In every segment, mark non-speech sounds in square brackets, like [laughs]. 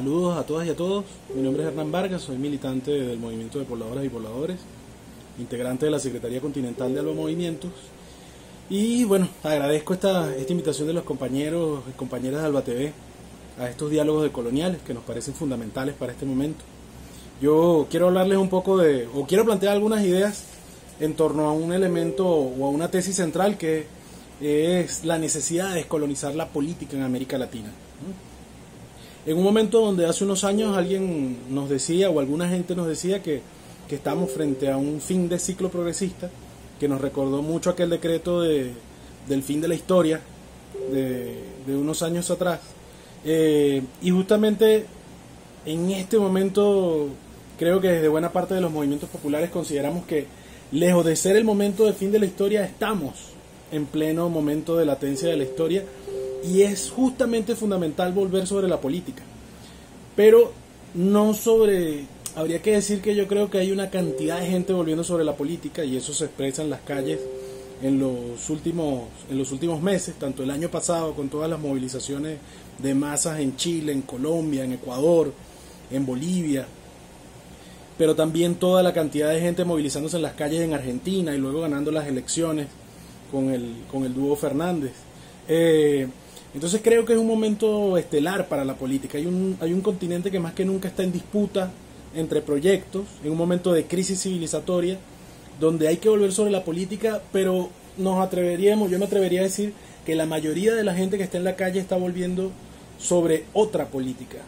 saludos a todas y a todos. Mi nombre es Hernán Vargas, soy militante del Movimiento de Pobladoras y Pobladores, integrante de la Secretaría Continental de los Movimientos. Y bueno, agradezco esta, esta invitación de los compañeros y compañeras de Alba TV a estos diálogos de coloniales que nos parecen fundamentales para este momento. Yo quiero hablarles un poco de, o quiero plantear algunas ideas en torno a un elemento o a una tesis central que es la necesidad de descolonizar la política en América Latina. En un momento donde hace unos años alguien nos decía, o alguna gente nos decía que, que estamos frente a un fin de ciclo progresista, que nos recordó mucho aquel decreto de, del fin de la historia de, de unos años atrás. Eh, y justamente en este momento creo que desde buena parte de los movimientos populares consideramos que lejos de ser el momento del fin de la historia, estamos en pleno momento de latencia de la historia y es justamente fundamental volver sobre la política. Pero no sobre, habría que decir que yo creo que hay una cantidad de gente volviendo sobre la política y eso se expresa en las calles en los últimos, en los últimos meses, tanto el año pasado con todas las movilizaciones de masas en Chile, en Colombia, en Ecuador, en Bolivia, pero también toda la cantidad de gente movilizándose en las calles en Argentina y luego ganando las elecciones con el, con el dúo Fernández. Eh, entonces creo que es un momento estelar para la política. Hay un, hay un continente que más que nunca está en disputa entre proyectos, en un momento de crisis civilizatoria, donde hay que volver sobre la política, pero nos atreveríamos, yo me atrevería a decir que la mayoría de la gente que está en la calle está volviendo sobre otra política.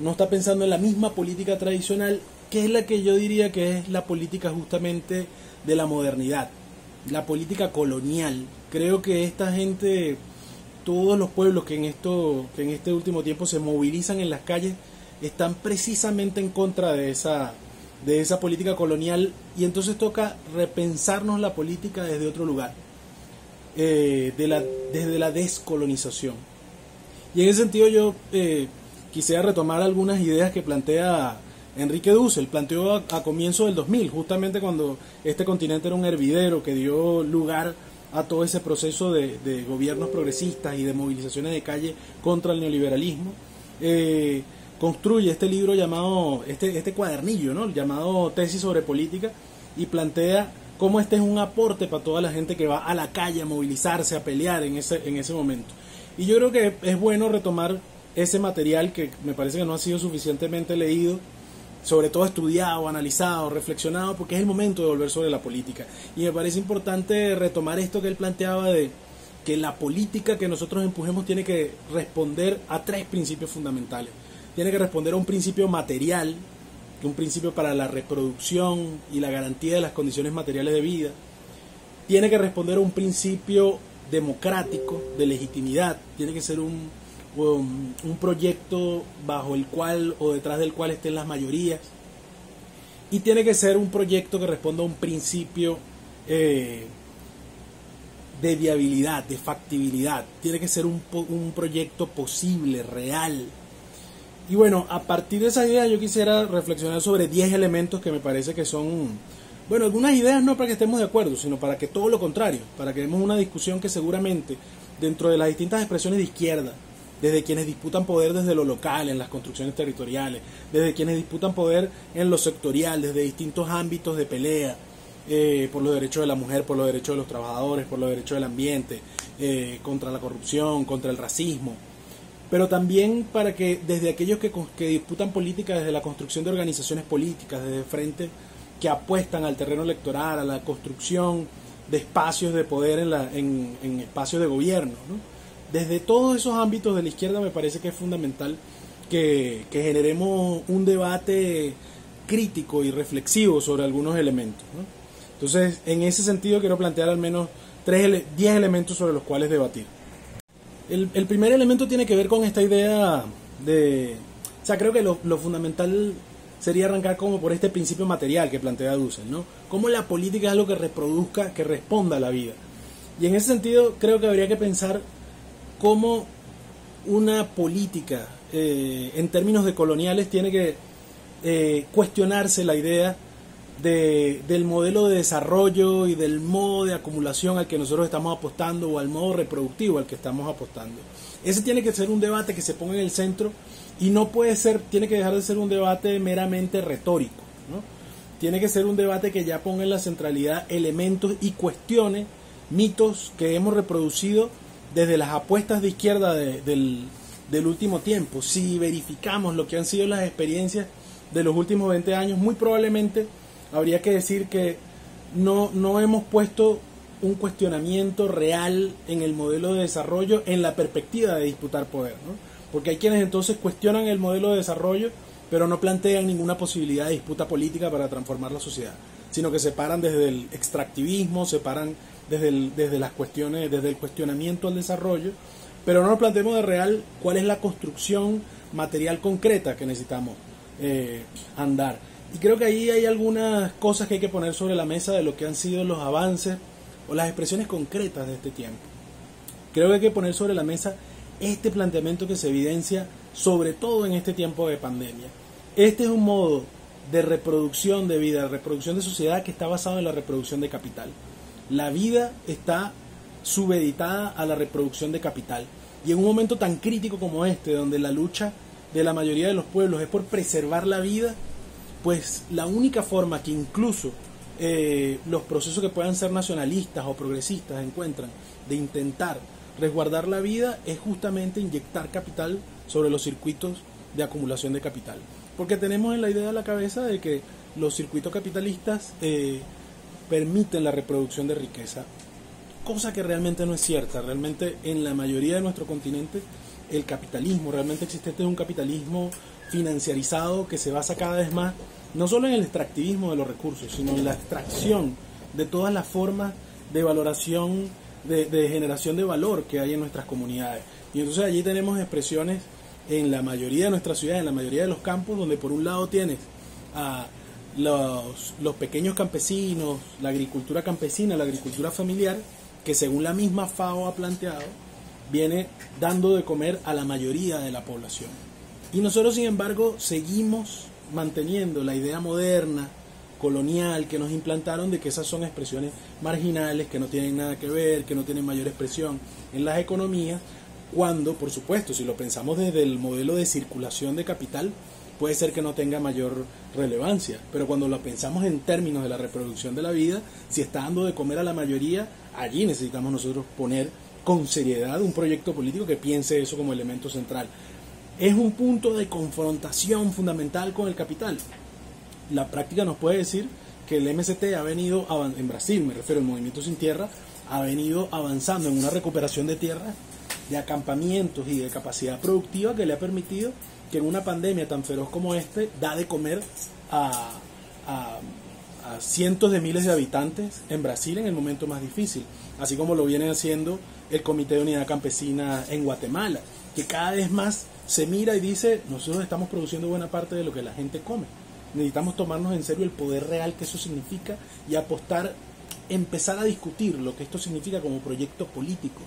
No está pensando en la misma política tradicional, que es la que yo diría que es la política justamente de la modernidad, la política colonial. Creo que esta gente todos los pueblos que en esto que en este último tiempo se movilizan en las calles están precisamente en contra de esa de esa política colonial y entonces toca repensarnos la política desde otro lugar eh, de la, desde la descolonización. Y en ese sentido yo eh, quisiera retomar algunas ideas que plantea Enrique Dussel planteó a, a comienzo del 2000 justamente cuando este continente era un hervidero que dio lugar a todo ese proceso de, de, gobiernos progresistas y de movilizaciones de calle contra el neoliberalismo, eh, construye este libro llamado, este, este cuadernillo, ¿no? llamado Tesis sobre Política, y plantea cómo este es un aporte para toda la gente que va a la calle a movilizarse, a pelear en ese, en ese momento. Y yo creo que es bueno retomar ese material que me parece que no ha sido suficientemente leído sobre todo estudiado, analizado, reflexionado, porque es el momento de volver sobre la política. Y me parece importante retomar esto que él planteaba de que la política que nosotros empujemos tiene que responder a tres principios fundamentales. Tiene que responder a un principio material, un principio para la reproducción y la garantía de las condiciones materiales de vida. Tiene que responder a un principio democrático, de legitimidad. Tiene que ser un, un, un, proyecto bajo el cual o detrás del cual estén las mayorías. Y tiene que ser un proyecto que responda a un principio eh, de viabilidad, de factibilidad. Tiene que ser un, un proyecto posible, real. Y bueno, a partir de esa idea yo quisiera reflexionar sobre 10 elementos que me parece que son, bueno, algunas ideas no para que estemos de acuerdo, sino para que todo lo contrario, para que demos una discusión que seguramente dentro de las distintas expresiones de izquierda, desde quienes disputan poder desde lo local, en las construcciones territoriales, desde quienes disputan poder en lo sectorial, desde distintos ámbitos de pelea, eh, por los derechos de la mujer, por los derechos de los trabajadores, por los derechos del ambiente, eh, contra la corrupción, contra el racismo, pero también para que desde aquellos que, que disputan política, desde la construcción de organizaciones políticas, desde frente que apuestan al terreno electoral, a la construcción de espacios de poder en, la, en, en espacios de gobierno, ¿no? Desde todos esos ámbitos de la izquierda me parece que es fundamental que, que generemos un debate crítico y reflexivo sobre algunos elementos. ¿no? Entonces, en ese sentido quiero plantear al menos 10 elementos sobre los cuales debatir. El, el, primer elemento tiene que ver con esta idea de... O sea, creo que lo, lo fundamental sería arrancar como por este principio material que plantea Dussel, ¿no? Cómo la política es algo que reproduzca, que responda a la vida. Y en ese sentido creo que habría que pensar cómo una política eh, en términos de coloniales tiene que eh, cuestionarse la idea de, del modelo de desarrollo y del modo de acumulación al que nosotros estamos apostando o al modo reproductivo al que estamos apostando. Ese tiene que ser un debate que se ponga en el centro Y no puede ser, tiene que dejar de ser un debate meramente retórico, ¿no? Tiene que ser un debate que ya ponga en la centralidad elementos y cuestiones, mitos que hemos reproducido desde las apuestas de izquierda del, del último tiempo. Si verificamos lo que han sido las experiencias de los últimos 20 años, muy probablemente habría que decir que no, no hemos puesto un cuestionamiento real en el modelo de desarrollo en la perspectiva de disputar poder. ¿no? Porque hay quienes entonces cuestionan el modelo de desarrollo, pero no plantean ninguna posibilidad de disputa política para transformar la sociedad, sino que se paran desde el extractivismo, se paran desde, desde las cuestiones, desde el cuestionamiento al desarrollo, pero no nos planteemos de real cuál es la construcción material concreta que necesitamos eh, andar. Y creo que ahí hay algunas cosas que hay que poner sobre la mesa de lo que han sido los avances o las expresiones concretas de este tiempo. Creo que hay que poner sobre la mesa este planteamiento que se evidencia sobre todo en este tiempo de pandemia. Este es un modo de reproducción de vida, de reproducción de sociedad que está basado en la reproducción de capital. La vida está subeditada a la reproducción de capital. Y en un momento tan crítico como este, donde la lucha de la mayoría de los pueblos es por preservar la vida, pues la única forma que incluso eh, los procesos que puedan ser nacionalistas o progresistas encuentran de intentar resguardar la vida es justamente inyectar capital sobre los circuitos de acumulación de capital. Porque tenemos en la idea de la cabeza de que los circuitos capitalistas eh, permiten la reproducción de riqueza, cosa que realmente no es cierta. Realmente en la mayoría de nuestro continente el capitalismo realmente existente es un capitalismo financiarizado que se basa cada vez más no solo en el extractivismo de los recursos, sino en la extracción de todas las formas de valoración, de, generación de valor que hay en nuestras comunidades. Y entonces allí tenemos expresiones en la mayoría de nuestras ciudades, en la mayoría de los campos, donde por un lado tienes a los, los pequeños campesinos, la agricultura campesina, la agricultura familiar, que según la misma FAO ha planteado, viene dando de comer a la mayoría de la población. Y nosotros, sin embargo, seguimos manteniendo la idea moderna, colonial, que nos implantaron de que esas son expresiones marginales, que no tienen nada que ver, que no tienen mayor expresión en las economías, cuando, por supuesto, si lo pensamos desde el modelo de circulación de capital, puede ser que no tenga mayor relevancia, pero cuando lo pensamos en términos de la reproducción de la vida, si está dando de comer a la mayoría, allí necesitamos nosotros poner con seriedad un proyecto político que piense eso como elemento central es un punto de confrontación fundamental con el capital. La práctica nos puede decir que el MST ha venido, en Brasil, me refiero al movimiento sin tierra, ha venido avanzando en una recuperación de tierra, de acampamientos y de capacidad productiva que le ha permitido que en una pandemia tan feroz como este da de comer a, a, a cientos de miles de habitantes en Brasil en el momento más difícil, así como lo viene haciendo el Comité de Unidad Campesina en Guatemala, que cada vez más se mira y dice, nosotros estamos produciendo buena parte de lo que la gente come. Necesitamos tomarnos en serio el poder real que eso significa y apostar, empezar a discutir lo que esto significa como proyecto político.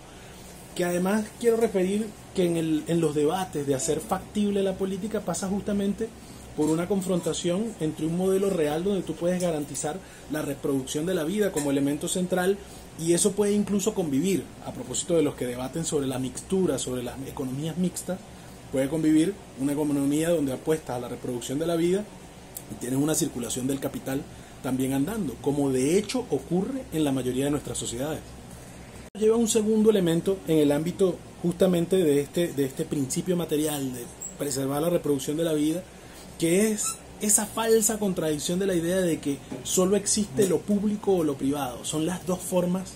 Que además quiero referir que en, el, en los debates de hacer factible la política pasa justamente por una confrontación entre un modelo real donde tú puedes garantizar la reproducción de la vida como elemento central y eso puede incluso convivir, a propósito de los que debaten sobre la mixtura, sobre las economías mixtas, puede convivir una economía donde apuestas a la reproducción de la vida y tienes una circulación del capital también andando, como de hecho ocurre en la mayoría de nuestras sociedades. Lleva un segundo elemento en el ámbito justamente de este, de este principio material de preservar la reproducción de la vida, que es esa falsa contradicción de la idea de que solo existe lo público o lo privado. Son las dos formas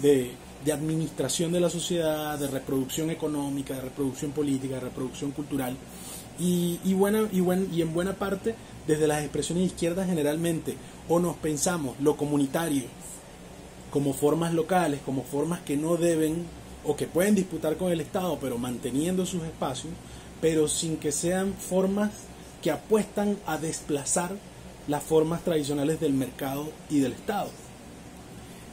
de, de administración de la sociedad, de reproducción económica, de reproducción política, de reproducción cultural. Y, y, buena, y, buen, y en buena parte, desde las expresiones izquierdas generalmente, o nos pensamos lo comunitario como formas locales, como formas que no deben o que pueden disputar con el Estado, pero manteniendo sus espacios, pero sin que sean formas que apuestan a desplazar las formas tradicionales del mercado y del Estado.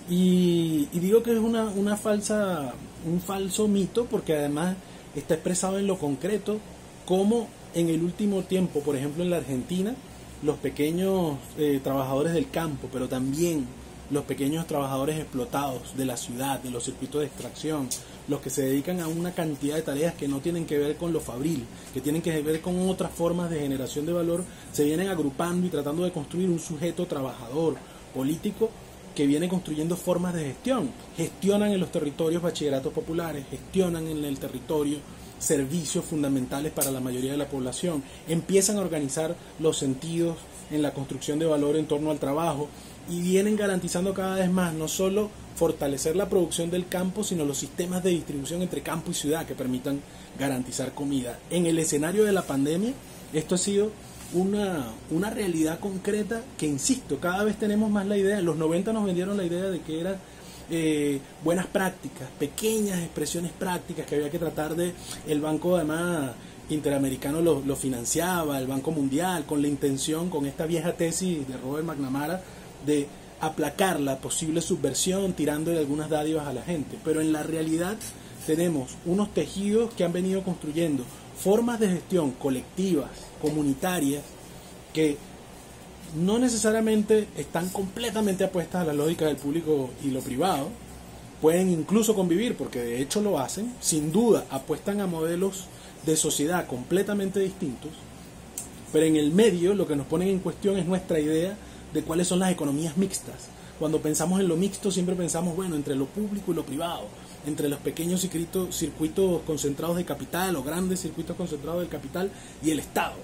Y, digo que es una, una falsa, un falso mito porque además está expresado en lo concreto como en el último tiempo, por ejemplo en la Argentina, los pequeños eh, trabajadores del campo, pero también los pequeños trabajadores explotados de la ciudad, de los circuitos de extracción, los que se dedican a una cantidad de tareas que no tienen que ver con lo fabril, que tienen que ver con otras formas de generación de valor, se vienen agrupando y tratando de construir un sujeto trabajador, político, que viene construyendo formas de gestión. Gestionan en los territorios bachilleratos populares, gestionan en el territorio servicios fundamentales para la mayoría de la población, empiezan a organizar los sentidos en la construcción de valor en torno al trabajo y vienen garantizando cada vez más no solo fortalecer la producción del campo, sino los sistemas de distribución entre campo y ciudad que permitan garantizar comida. En el escenario de la pandemia, esto ha sido una, una realidad concreta que, insisto, cada vez tenemos más la idea, los 90 nos vendieron la idea de que era eh, buenas prácticas, pequeñas expresiones prácticas que había que tratar de, el Banco además Interamericano lo, lo financiaba, el Banco Mundial, con la intención, con esta vieja tesis de Robert McNamara, de aplacar la posible subversión tirándole algunas dádivas a la gente. Pero en la realidad tenemos unos tejidos que han venido construyendo formas de gestión colectivas, comunitarias, que no necesariamente están completamente apuestas a la lógica del público y lo privado, pueden incluso convivir, porque de hecho lo hacen, sin duda apuestan a modelos de sociedad completamente distintos, pero en el medio lo que nos ponen en cuestión es nuestra idea de cuáles son las economías mixtas. Cuando pensamos en lo mixto siempre pensamos, bueno, entre lo público y lo privado, entre los pequeños circuitos, concentrados de capital o grandes circuitos concentrados del capital y el Estado.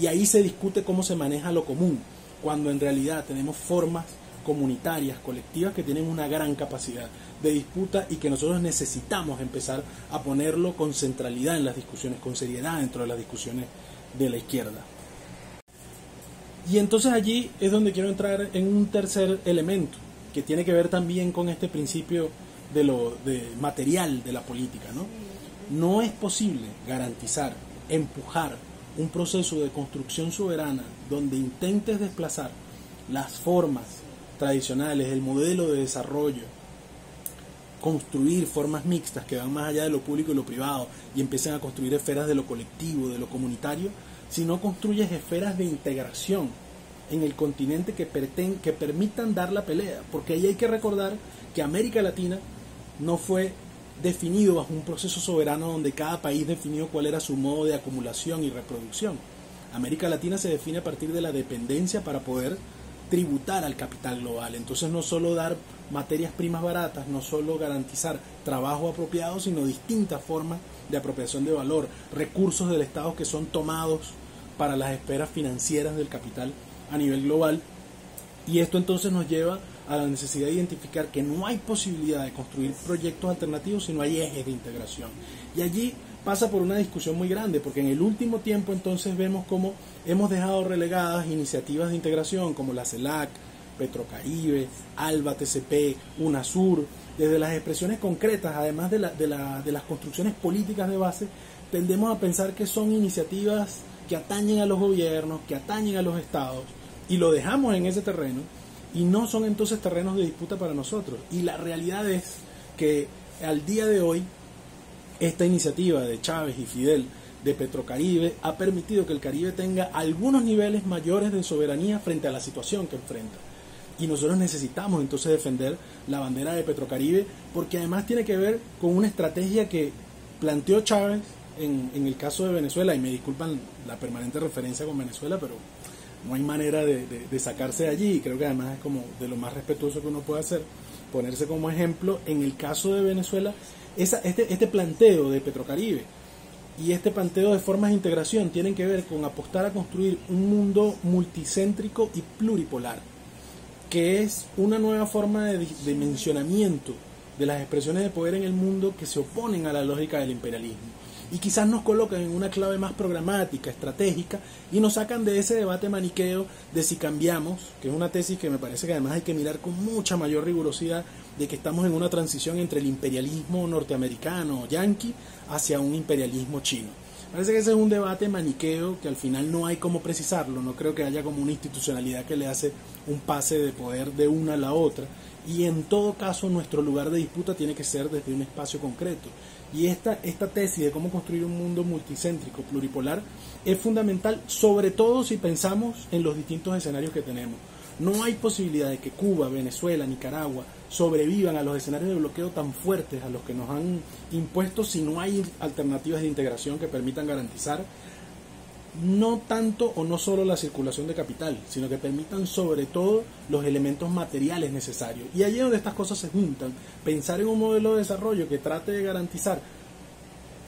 Y ahí se discute cómo se maneja lo común, cuando en realidad tenemos formas comunitarias, colectivas, que tienen una gran capacidad de disputa y que nosotros necesitamos empezar a ponerlo con centralidad en las discusiones, con seriedad dentro de las discusiones de la izquierda. Y entonces allí es donde quiero entrar en un tercer elemento, que tiene que ver también con este principio de lo de material de la política, ¿no? No es posible garantizar, empujar un proceso de construcción soberana donde intentes desplazar las formas tradicionales, el modelo de desarrollo, construir formas mixtas que van más allá de lo público y lo privado y empiecen a construir esferas de lo colectivo, de lo comunitario, si no construyes esferas de integración en el continente que, que permitan dar la pelea, porque ahí hay que recordar que América Latina no fue definido bajo un proceso soberano donde cada país definió cuál era su modo de acumulación y reproducción. América Latina se define a partir de la dependencia para poder tributar al capital global. Entonces no solo dar materias primas baratas, no solo garantizar trabajo apropiado, sino distintas formas de apropiación de valor, recursos del Estado que son tomados para las esferas financieras del capital a nivel global. Y esto entonces nos lleva a la necesidad de identificar que no hay posibilidad de construir proyectos alternativos si no hay ejes de integración. Y allí pasa por una discusión muy grande, porque en el último tiempo entonces vemos cómo hemos dejado relegadas iniciativas de integración como la CELAC, Petrocaribe, ALBA, TCP, UNASUR, desde las expresiones concretas, además de, de, de las construcciones políticas de base, tendemos a pensar que son iniciativas que atañen a los gobiernos, que atañen a los estados, y lo dejamos en ese terreno y no son entonces terrenos de disputa para nosotros. Y la realidad es que al día de hoy esta iniciativa de Chávez y Fidel de Petrocaribe ha permitido que el Caribe tenga algunos niveles mayores de soberanía frente a la situación que enfrenta. Y nosotros necesitamos entonces defender la bandera de Petrocaribe porque además tiene que ver con una estrategia que planteó Chávez en, en el caso de Venezuela, y me disculpan la permanente referencia con Venezuela, pero no hay manera de, sacarse de allí y creo que además es como de lo más respetuoso que uno puede hacer, ponerse como ejemplo en el caso de Venezuela, esa, este, este planteo de Petrocaribe y este planteo de formas de integración tienen que ver con apostar a construir un mundo multicéntrico y pluripolar, que es una nueva forma de dimensionamiento de las expresiones de poder en el mundo que se oponen a la lógica del imperialismo. Y quizás nos colocan en una clave más programática, estratégica, y nos sacan de ese debate maniqueo de si cambiamos, que es una tesis que me parece que además hay que mirar con mucha mayor rigurosidad, de que estamos en una transición entre el imperialismo norteamericano, yanqui, hacia un imperialismo chino. Parece que ese es un debate maniqueo que al final no hay como precisarlo, no creo que haya como una institucionalidad que le hace un pase de poder de una a la otra, y en todo caso nuestro lugar de disputa tiene que ser desde un espacio concreto. Y esta, esta tesis de cómo construir un mundo multicéntrico, pluripolar, es fundamental, sobre todo si pensamos en los distintos escenarios que tenemos. No hay posibilidad de que Cuba, Venezuela, Nicaragua sobrevivan a los escenarios de bloqueo tan fuertes a los que nos han impuesto si no hay alternativas de integración que permitan garantizar no tanto o no solo la circulación de capital, sino que permitan sobre todo los elementos materiales necesarios. Y allí donde estas cosas se juntan. Pensar en un modelo de desarrollo que trate de garantizar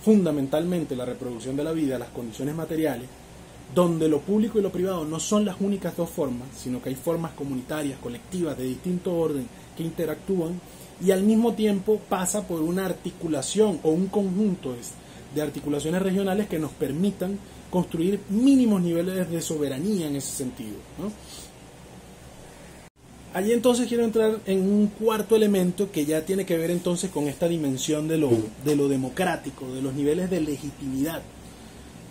fundamentalmente la reproducción de la vida, las condiciones materiales, donde lo público y lo privado no son las únicas dos formas, sino que hay formas comunitarias, colectivas, de distinto orden, que interactúan, y al mismo tiempo pasa por una articulación o un conjunto de articulaciones regionales que nos permitan construir mínimos niveles de soberanía en ese sentido. Allí entonces quiero entrar en un cuarto elemento que ya tiene que ver entonces con esta dimensión de lo, de lo democrático, de los niveles de legitimidad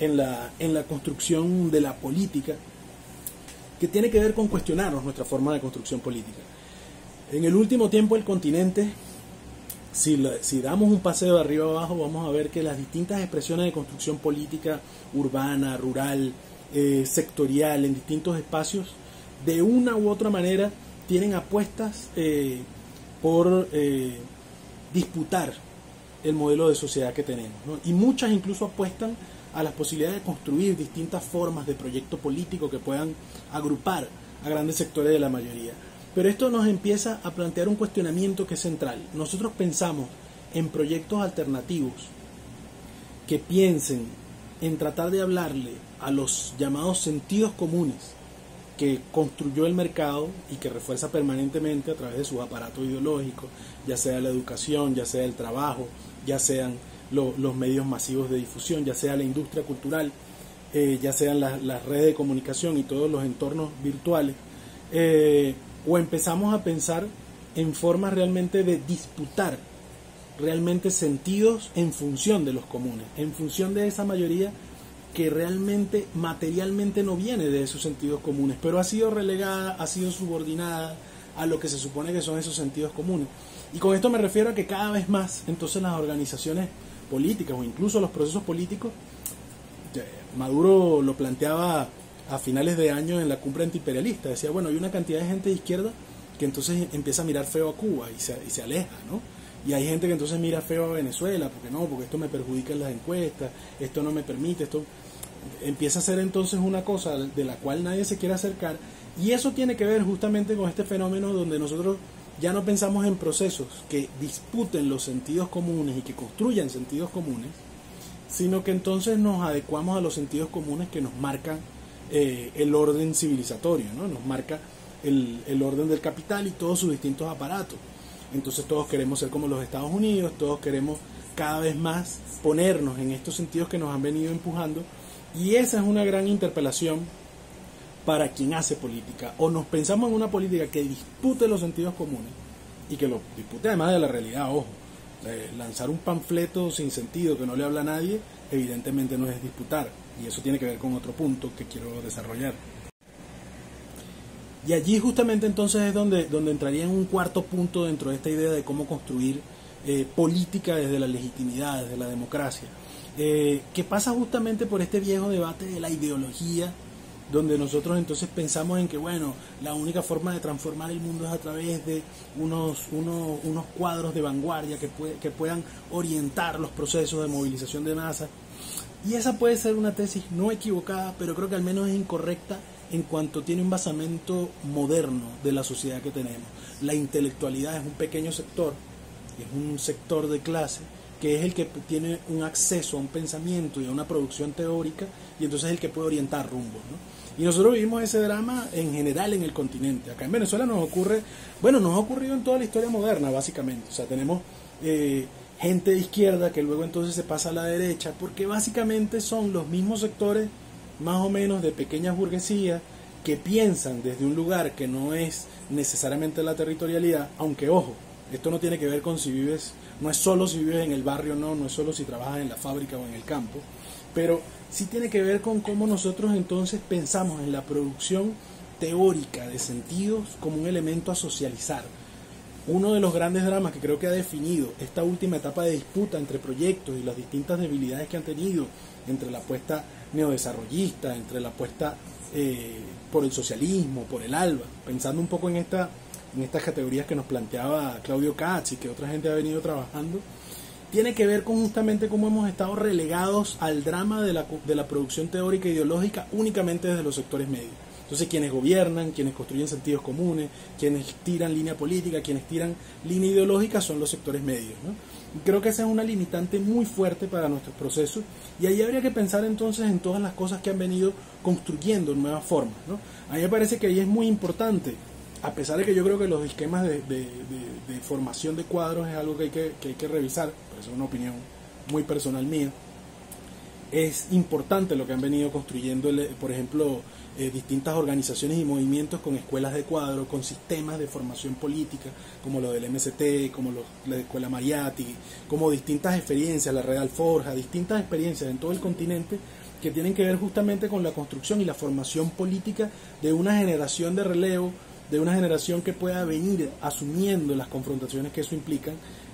en la, en la construcción de la política, que tiene que ver con cuestionarnos nuestra forma de construcción política. En el último tiempo el continente, si, si damos un paseo de arriba abajo, vamos a ver que las distintas expresiones de construcción política urbana, rural, eh, sectorial, en distintos espacios, de una u otra manera tienen apuestas eh, por eh, disputar el modelo de sociedad que tenemos. Y muchas incluso apuestan a las posibilidades de construir distintas formas de proyecto político que puedan agrupar a grandes sectores de la mayoría. Pero esto nos empieza a plantear un cuestionamiento que es central. Nosotros pensamos en proyectos alternativos que piensen en tratar de hablarle a los llamados sentidos comunes que construyó el mercado y que refuerza permanentemente a través de su aparato ideológico, ya sea la educación, ya sea el trabajo, ya sean los medios masivos de difusión, ya sea la industria cultural, eh, ya sean las redes de comunicación y todos los entornos virtuales, eh, o empezamos a pensar en formas realmente de disputar realmente sentidos en función de los comunes, en función de esa mayoría que realmente materialmente no viene de esos sentidos comunes, pero ha sido relegada, ha sido subordinada a lo que se supone que son esos sentidos comunes. Y con esto me refiero a que cada vez más entonces las organizaciones políticas o incluso los procesos políticos, Maduro lo planteaba a finales de año en la cumbre antiimperialista, decía, bueno, hay una cantidad de gente de izquierda que entonces empieza a mirar feo a Cuba y se, y se aleja, ¿no? Y hay gente que entonces mira feo a Venezuela, porque no, porque esto me perjudica en las encuestas, esto no me permite, esto empieza a ser entonces una cosa de la cual nadie se quiere acercar. Y eso tiene que ver justamente con este fenómeno donde nosotros ya no pensamos en procesos que disputen los sentidos comunes y que construyan sentidos comunes, sino que entonces nos adecuamos a los sentidos comunes que nos marcan eh, el orden civilizatorio, ¿no? nos marca el, el orden del capital y todos sus distintos aparatos. Entonces todos queremos ser como los Estados Unidos, todos queremos cada vez más ponernos en estos sentidos que nos han venido empujando y esa es una gran interpelación para quien hace política. O nos pensamos en una política que dispute los sentidos comunes y que lo dispute además de la realidad, ojo. Eh, lanzar un panfleto sin sentido que no le habla a nadie, evidentemente no es disputar. Y eso tiene que ver con otro punto que quiero desarrollar. Y allí justamente entonces es donde, donde entraría en un cuarto punto dentro de esta idea de cómo construir eh, política desde la legitimidad, desde la democracia. Eh, que pasa justamente por este viejo debate de la ideología, donde nosotros entonces pensamos en que, bueno, la única forma de transformar el mundo es a través de unos, unos, unos cuadros de vanguardia que, que puedan orientar los procesos de movilización de masas. Y esa puede ser una tesis no equivocada, pero creo que al menos es incorrecta en cuanto tiene un basamento moderno de la sociedad que tenemos. La intelectualidad es un pequeño sector, es un sector de clase que es el que tiene un acceso a un pensamiento y a una producción teórica y entonces es el que puede orientar rumbos. ¿no? Y nosotros vivimos ese drama en general en el continente. Acá en Venezuela nos ocurre, bueno, nos ha ocurrido en toda la historia moderna básicamente. O sea, tenemos eh, gente de izquierda que luego entonces se pasa a la derecha porque básicamente son los mismos sectores más o menos de pequeñas burguesías que piensan desde un lugar que no es necesariamente la territorialidad, aunque ojo, esto no tiene que ver con si vives, no es solo si vives en el barrio, no, no es solo si trabajas en la fábrica o en el campo, pero sí tiene que ver con cómo nosotros entonces pensamos en la producción teórica de sentidos como un elemento a socializar. Uno de los grandes dramas que creo que ha definido esta última etapa de disputa entre proyectos y las distintas debilidades que han tenido entre la apuesta neodesarrollista, entre la apuesta eh, por el socialismo, por el ALBA, pensando un poco en, esta, estas categorías que nos planteaba Claudio y que otra gente ha venido trabajando, tiene que ver con justamente cómo hemos estado relegados al drama de la, de la producción teórica e ideológica únicamente desde los sectores medios. Entonces quienes gobiernan, quienes construyen sentidos comunes, quienes tiran línea política, quienes tiran línea ideológica son los sectores medios. ¿no? creo que esa es una limitante muy fuerte para nuestros procesos y ahí habría que pensar entonces en todas las cosas que han venido construyendo nuevas formas. ¿no? A mí me parece que ahí es muy importante, a pesar de que yo creo que los esquemas de, formación de cuadros es algo que hay que, que hay que revisar, es una opinión muy personal mía, es importante lo que han venido construyendo, por ejemplo, eh, distintas organizaciones y movimientos con escuelas de cuadro, con sistemas de formación política, como lo del MST, como la Escuela Mariati, como distintas experiencias, la Real Forja, distintas experiencias en todo el continente que tienen que ver justamente con la construcción y la formación política de una generación de relevo, de una generación que pueda venir asumiendo las confrontaciones que eso implica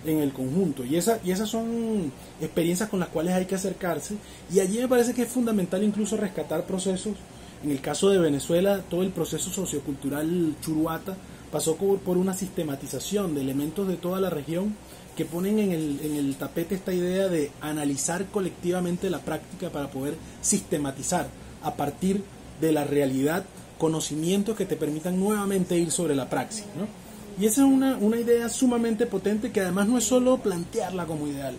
en el conjunto. Y, esa, y esas son experiencias con las cuales hay que acercarse. Y allí me parece que es fundamental incluso rescatar procesos en el caso de Venezuela, todo el proceso sociocultural churuata pasó por una sistematización de elementos de toda la región que ponen en el, en el tapete esta idea de analizar colectivamente la práctica para poder sistematizar a partir de la realidad conocimientos que te permitan nuevamente ir sobre la praxis. Y esa es una, una idea sumamente potente que además no es solo plantearla como ideal,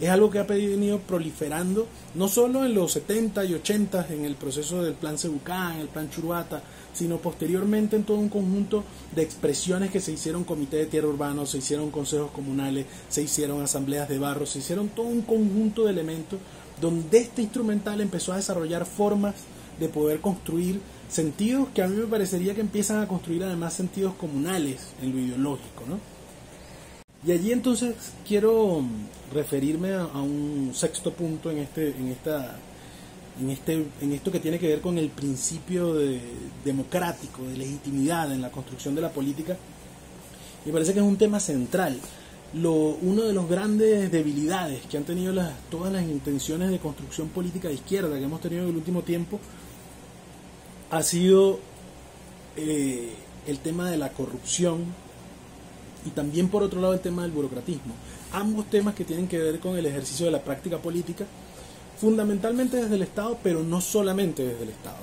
es algo que ha venido proliferando no solo en los 70 y 80 en el proceso del plan Cebucán, el plan Churuata, sino posteriormente en todo un conjunto de expresiones que se hicieron comité de tierra urbano, se hicieron consejos comunales, se hicieron asambleas de barro, se hicieron todo un conjunto de elementos donde este instrumental empezó a desarrollar formas de poder construir sentidos que a mí me parecería que empiezan a construir además sentidos comunales en lo ideológico, ¿no? Y allí entonces quiero referirme a, un sexto punto en este, en esta, en este, en esto que tiene que ver con el principio de, democrático, de legitimidad en la construcción de la política. Me parece que es un tema central. Lo, uno de los grandes debilidades que han tenido las, todas las intenciones de construcción política de izquierda que hemos tenido en el último tiempo ha sido eh, el tema de la corrupción, y también por otro lado el tema del burocratismo. Ambos temas que tienen que ver con el ejercicio de la práctica política, fundamentalmente desde el Estado, pero no solamente desde el Estado.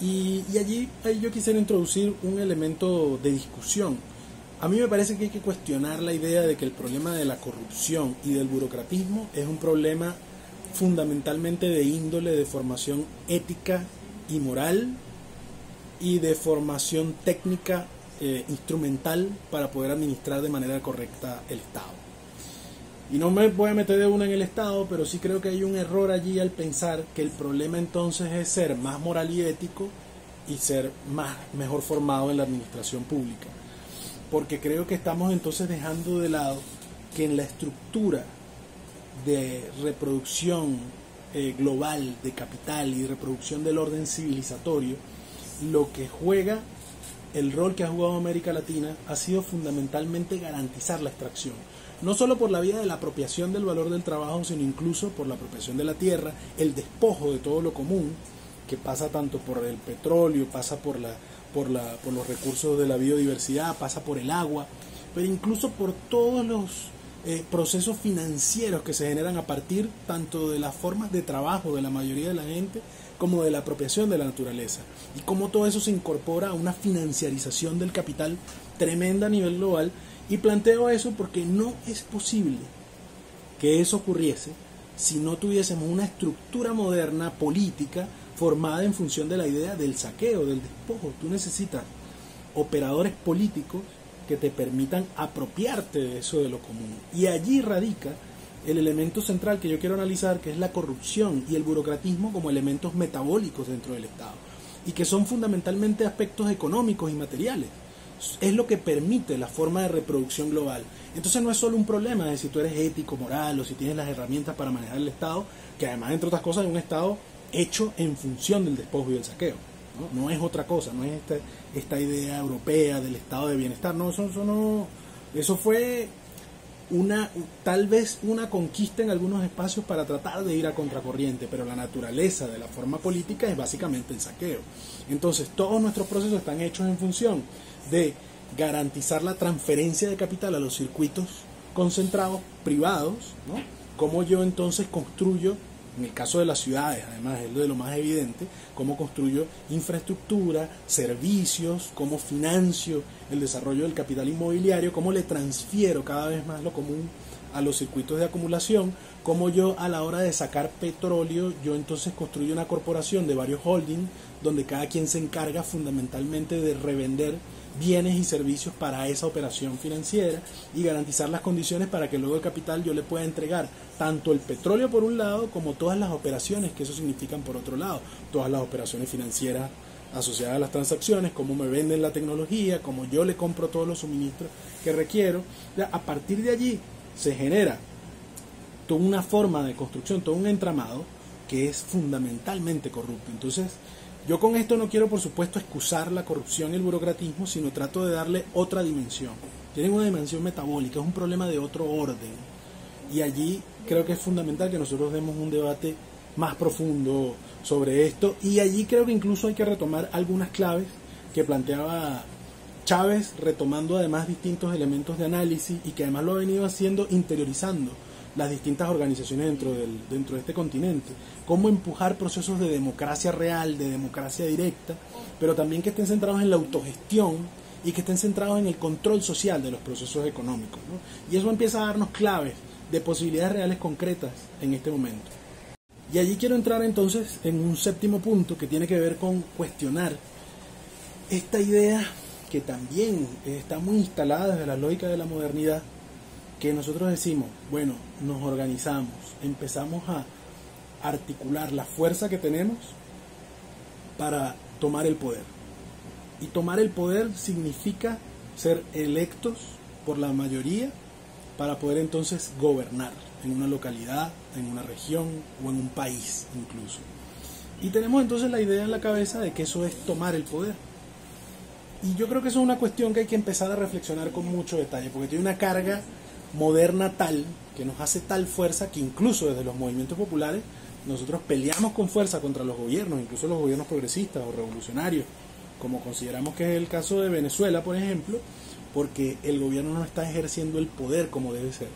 Y, allí yo quisiera introducir un elemento de discusión. A mí me parece que hay que cuestionar la idea de que el problema de la corrupción y del burocratismo es un problema fundamentalmente de índole de formación ética y moral y de formación técnica eh, instrumental para poder administrar de manera correcta el Estado. Y no me voy a meter de una en el Estado, pero sí creo que hay un error allí al pensar que el problema entonces es ser más moral y ético y ser más mejor formado en la administración pública. Porque creo que estamos entonces dejando de lado que en la estructura de reproducción eh, global de capital y reproducción del orden civilizatorio, lo que juega el rol que ha jugado América Latina ha sido fundamentalmente garantizar la extracción, no solo por la vía de la apropiación del valor del trabajo, sino incluso por la apropiación de la tierra, el despojo de todo lo común, que pasa tanto por el petróleo, pasa por, la, por, la, por los recursos de la biodiversidad, pasa por el agua, pero incluso por todos los eh, procesos financieros que se generan a partir tanto de las formas de trabajo de la mayoría de la gente como de la apropiación de la naturaleza y cómo todo eso se incorpora a una financiarización del capital tremenda a nivel global y planteo eso porque no es posible que eso ocurriese si no tuviésemos una estructura moderna política formada en función de la idea del saqueo, del despojo. Tú necesitas operadores políticos que te permitan apropiarte de eso de lo común. Y allí radica el elemento central que yo quiero analizar, que es la corrupción y el burocratismo como elementos metabólicos dentro del Estado, y que son fundamentalmente aspectos económicos y materiales. Es lo que permite la forma de reproducción global. Entonces no es solo un problema de si tú eres ético, moral o si tienes las herramientas para manejar el Estado, que además, entre otras cosas, es un Estado hecho en función del despojo y del saqueo. No, es otra cosa, no es esta, esta idea europea del Estado de bienestar. No, eso, eso no. Eso fue una tal vez una conquista en algunos espacios para tratar de ir a contracorriente, pero la naturaleza de la forma política es básicamente el saqueo. Entonces, todos nuestros procesos están hechos en función de garantizar la transferencia de capital a los circuitos concentrados privados, ¿no? Cómo yo entonces construyo en el caso de las ciudades, además es de lo más evidente, cómo construyo infraestructura, servicios, cómo financio el desarrollo del capital inmobiliario, cómo le transfiero cada vez más lo común a los circuitos de acumulación, cómo yo a la hora de sacar petróleo, yo entonces construyo una corporación de varios holdings donde cada quien se encarga fundamentalmente de revender bienes y servicios para esa operación financiera y garantizar las condiciones para que luego el capital yo le pueda entregar tanto el petróleo por un lado como todas las operaciones que eso significan por otro lado, todas las operaciones financieras asociadas a las transacciones, cómo me venden la tecnología, cómo yo le compro todos los suministros que requiero. a partir de allí se genera toda una forma de construcción, todo un entramado que es fundamentalmente corrupto. Entonces, yo con esto no quiero, por supuesto, excusar la corrupción y el burocratismo, sino trato de darle otra dimensión. Tienen una dimensión metabólica, es un problema de otro orden. Y allí creo que es fundamental que nosotros demos un debate más profundo sobre esto. Y allí creo que incluso hay que retomar algunas claves que planteaba Chávez, retomando además distintos elementos de análisis y que además lo ha venido haciendo interiorizando las distintas organizaciones dentro, del, dentro de este continente, cómo empujar procesos de democracia real, de democracia directa, pero también que estén centrados en la autogestión y que estén centrados en el control social de los procesos económicos. Y eso empieza a darnos claves de posibilidades reales concretas en este momento. Y allí quiero entrar entonces en un séptimo punto que tiene que ver con cuestionar esta idea que también está muy instalada desde la lógica de la modernidad que nosotros decimos, bueno, nos organizamos, empezamos a articular la fuerza que tenemos para tomar el poder. Y tomar el poder significa ser electos por la mayoría para poder entonces gobernar en una localidad, en una región o en un país incluso. Y tenemos entonces la idea en la cabeza de que eso es tomar el poder. Y yo creo que eso es una cuestión que hay que empezar a reflexionar con mucho detalle, porque tiene una carga moderna tal, que nos hace tal fuerza que incluso desde los movimientos populares nosotros peleamos con fuerza contra los gobiernos, incluso los gobiernos progresistas o revolucionarios, como consideramos que es el caso de Venezuela, por ejemplo, porque el gobierno no está ejerciendo el poder como debe ser.